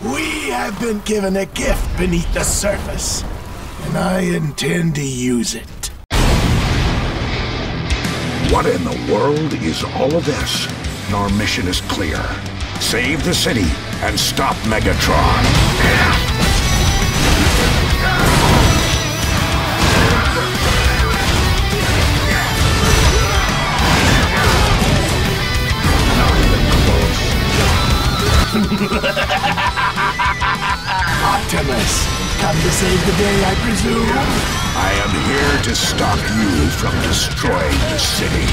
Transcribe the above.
We have been given a gift beneath the surface, and I intend to use it. What in the world is all of this? Our mission is clear. Save the city and stop Megatron. Optimus, come to save the day, I presume? I am here to stop you from destroying the city.